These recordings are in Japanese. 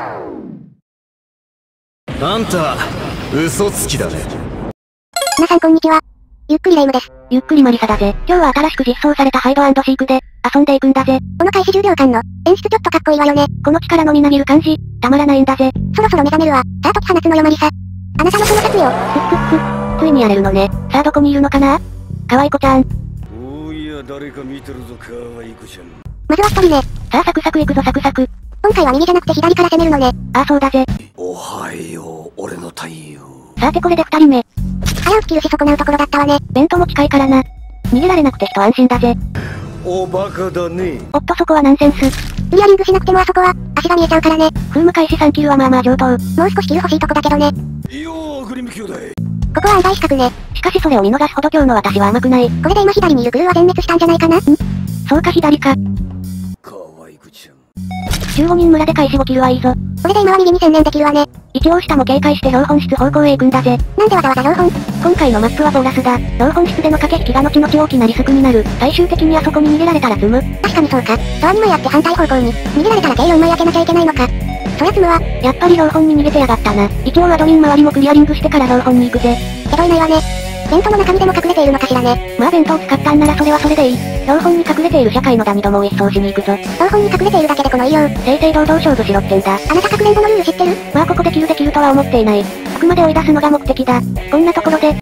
あんた、嘘つきだね。皆さんこんにちは。ゆっくりレ夢ムです。ゆっくりマリサだぜ。今日は新しく実装されたハイドシークで、遊んでいくんだぜ。この開始10秒間の演出ちょっとかっこいいわよね。この力のみなぎる感じ、たまらないんだぜ。そろそろ目覚めるわ。さあ解き放つのよマリサ。あなたのその説よ。ふっふっふ。ついにやれるのね。さあどこにいるのかな？かわいこちゃん。おいや誰か見てるぞかわいこちゃんまずは一人目。さあサクサクいくぞサクサク。今回は右じゃなくて左から攻めるのね。ああそうだぜ。おはよう俺の太陽さてこれで二人目。早起きるし損なうところだったわね。弁当も近いからな。逃げられなくて一安心だぜ。おバカだねおっとそこはナンセンス。ウリアリングしなくてもあそこは、足が見えちゃうからね。風務開始3キルはまあまあ上等。もう少しキル欲しいとこだけどね。よーグリム兄弟ここは暗大四角ね。しかしそれを見逃すほど今日の私は甘くない。これで今左にいるクルーは全滅したんじゃないかな。んそうか左か。かわいこちゃん15人村で開始5キルはいいぞ。これで今は右に専念できるわね。一応下も警戒して標本室方向へ行くんだぜ。なんでわざわざ標本？今回のマップはボーラスだ。標本室での駆け引きが後々大きなリスクになる。最終的にあそこに逃げられたら積む。確かにそうか。ドア2枚あって反対方向に、逃げられたら計4枚開けなきゃいけないのか。そりゃ積むわ。やっぱり標本に逃げてやがったな。一応アドミン周りもクリアリングしてから標本に行くぜ。けどいないわね。テントの中身でも隠れているのかしらね。まあ弁当使ったんならそれはそれでいい。標本に隠れている社会のダミどもを一掃しに行くぞ。標本に隠れているだけでこの異様。正々堂々勝負しろってんだ。あなたかくれんぼのルール知ってる？まあここでキルできるとは思っていない。あくまで追い出すのが目的だ。こんなところで.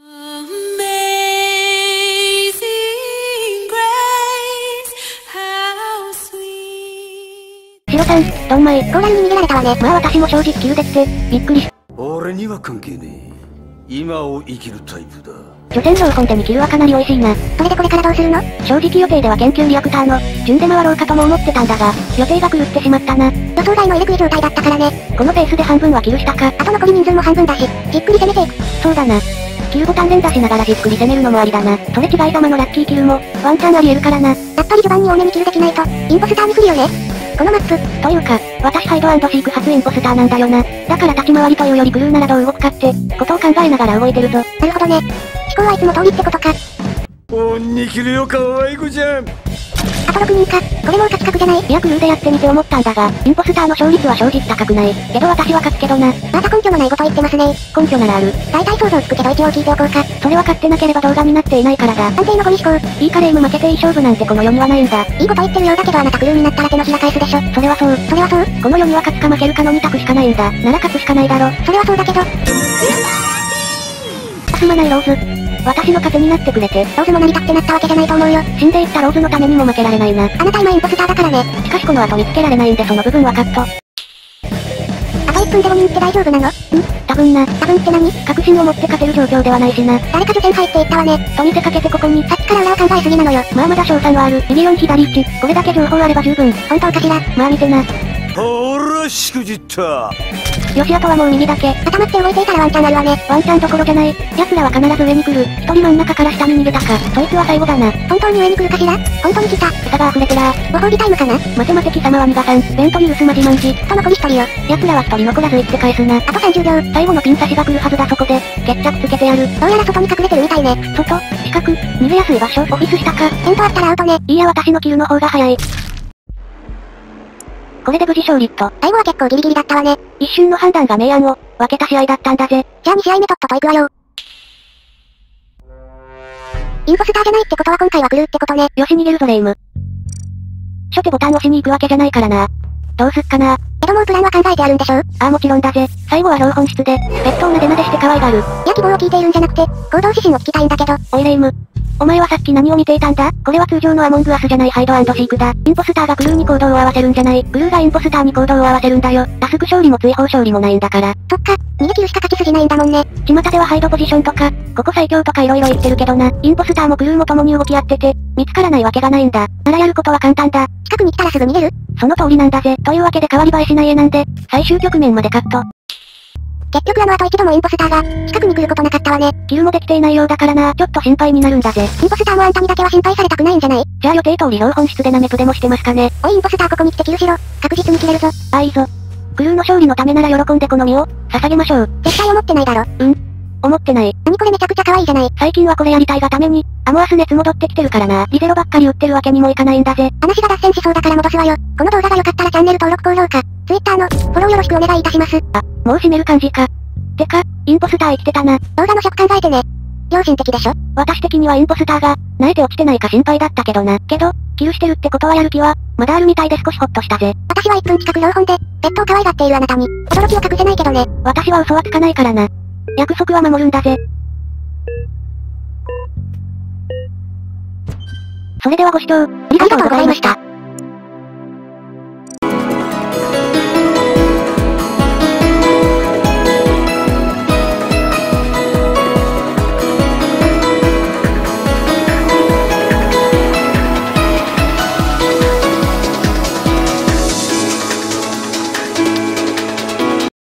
シロさん、ドンマイ。ゴーラルに逃げられたわね。まあ私も正直キルできて、びっくりし、俺には関係ねえ今を生きるタイプだ除染標本で2キルはかなり美味しいな。それでこれからどうするの？正直予定では研究リアクターの、順で回ろうかとも思ってたんだが、予定が狂ってしまったな。予想外の入れ食い状態だったからね。このペースで半分はキルしたか。あと残り人数も半分だし、じっくり攻めていく。そうだな。キルボタン連打しながらじっくり攻めるのもありだな。それ違い様のラッキーキルも、ワンチャンありえるからな。やっぱり序盤に多めにキルできないと、インポスターに不利よね。このマップ、というか、私ハイドシーク初インポスターなんだよな。だから立ち回りというよりクルーならどう動くかって、ことを考えながら動いてるぞ。なるほどね。思考はいつも通りってことか。おにきるよかわいこちゃんあと6人か。これも勝ち確じゃないいやクルーでやってみて思ったんだが、インポスターの勝率は正直高くない。けど私は勝つけどな。また根拠のないこと言ってますね。根拠ならある。大体想像つくけど一応聞いておこうか。それは勝ってなければ動画になっていないからだ。安定のゴミ思考。いいカレーム負けていい勝負なんてこの世にはないんだ。いいこと言ってるようだけどあなたクルーになったら手のひら返すでしょ。それはそう。それはそうこの世には勝つか負けるかの2択しかないんだ。なら勝つしかないだろ。それはそうだけど、すまないローズ。私の糧になってくれて。ローズもなりたってなったわけじゃないと思うよ。死んでいったローズのためにも負けられないな。あなた今インポスターだからね。しかしこの後見つけられないんでその部分はカット。あと1分で5人って大丈夫なの？ん？多分な。多分って何？確信を持って勝てる状況ではないしな。誰か助戦入っていったわね。と見せかけてここに。さっきから裏を考えすぎなのよ。まあまだ勝算はある。ミリオン左1。これだけ情報あれば十分。本当かしら？まあ見てな。ほらしくじったよしあとはもう右だけ。頭って動いていたらワンチャンあるわね。ワンチャンどころじゃない。奴らは必ず上に来る。一人真ん中から下に逃げたか。そいつは最後だな。本当に上に来るかしら？本当に来た。草が溢れてらー。ご褒美タイムかな？待て待て貴様は逃がさん。ベントリウスマジマンジ。と残り1人よ。奴らは一人残らず行って返すな。あと30秒。最後のピン差しが来るはずだそこで。決着つけてやる。どうやら外に隠れてるみたいね。外、四角、逃げやすい場所、オフィス下か。テントあったらアウトね。いいや私のキルの方が早い。これで無事勝利と、最後は結構ギリギリだったわね。一瞬の判断が明暗を分けた試合だったんだぜ。じゃあ2試合目とっとと行くわよ。インフォスターじゃないってことは今回は来るってことね。よし逃げるぞレイム。初手ボタン押しに行くわけじゃないからな。どうすっかなけどもうプランは考えてあるんでしょああもちろんだぜ。最後は標本室で、ペットをなでなでして可愛がる。いや希望を聞いているんじゃなくて、行動指針を聞きたいんだけど。おいレイム。お前はさっき何を見ていたんだ？これは通常のアモングアスじゃないハイドシークだ。インポスターがクルーに行動を合わせるんじゃない。クルーがインポスターに行動を合わせるんだよ。タスク勝利も追放勝利もないんだから。そっか、逃げ切るしか勝ち筋ないんだもんね。巷ではハイドポジションとか、ここ最強とか色々言ってるけどな。インポスターもクルーも共に動き合ってて、見つからないわけがないんだ。ならやることは簡単だ。近くに来たらすぐ逃げる？その通りなんだぜ。というわけで変わり映えしない絵なんで、最終局面までカット。結局あの後一度もインポスターが、近くに来ることなかったわね。キルもできていないようだからな、ちょっと心配になるんだぜ。インポスターもあんたにだけは心配されたくないんじゃない？じゃあ予定通り標本室でナメプでもしてますかね。おいインポスターここに来てキルしろ。確実に切れるぞ。ああいいぞ。クルーの勝利のためなら喜んでこの身を、捧げましょう。絶対思ってないだろ。思ってない。何これめちゃくちゃ可愛いじゃない。最近はこれやりたいがために、アモアス熱戻ってきてるからな。リゼロばっかり売ってるわけにもいかないんだぜ。話が脱線しそうだから戻すわよ。この動画が良かったらチャンネル登録高評価。Twitter の、フォローよろしくお願いいたします。あ、もう閉める感じか。てか、インポスター生きてたな。動画の尺考えてね。良心的でしょ？私的にはインポスターが、泣いて起きてないか心配だったけどな。けど、キルしてるってことはやる気は、まだあるみたいで少しホッとしたぜ。私は1分近く両本で、ペットを可愛がっているあなたに、驚きを隠せないけどね。私は嘘はつかないからな。約束は守るんだぜ。それではご視聴、ありがとうございました。